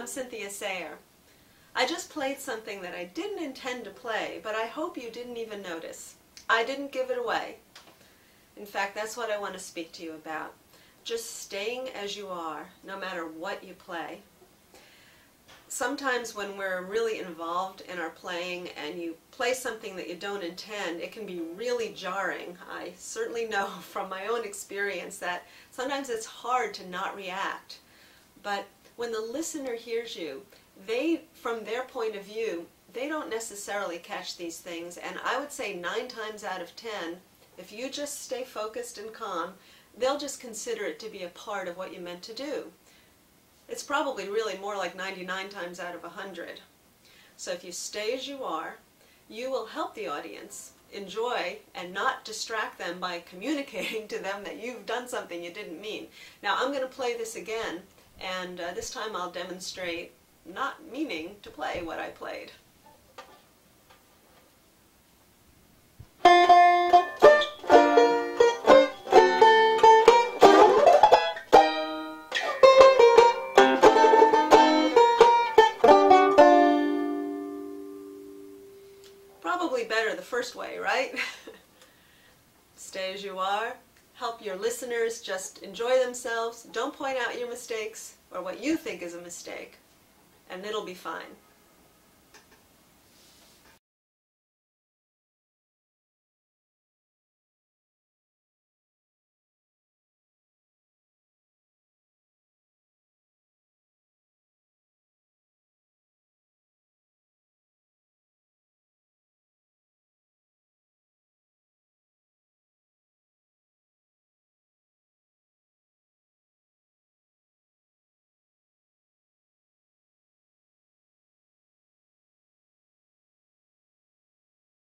I'm Cynthia Sayer. I just played something that I didn't intend to play, but I hope you didn't even notice. I didn't give it away. In fact, that's what I want to speak to you about. Just staying as you are, no matter what you play. Sometimes when we're really involved in our playing and you play something that you don't intend, it can be really jarring. I certainly know from my own experience that sometimes it's hard to not react. But when the listener hears you, they, from their point of view, they don't necessarily catch these things. And I would say nine times out of ten, if you just stay focused and calm, they'll just consider it to be a part of what you meant to do. It's probably really more like 99 times out of 100. So if you stay as you are, you will help the audience enjoy and not distract them by communicating to them that you've done something you didn't mean. Now I'm going to play this again and uh, this time I'll demonstrate not meaning to play what I played. Probably better the first way, right? Stay as you are. Help your listeners just enjoy themselves. Don't point out your mistakes or what you think is a mistake, and it'll be fine.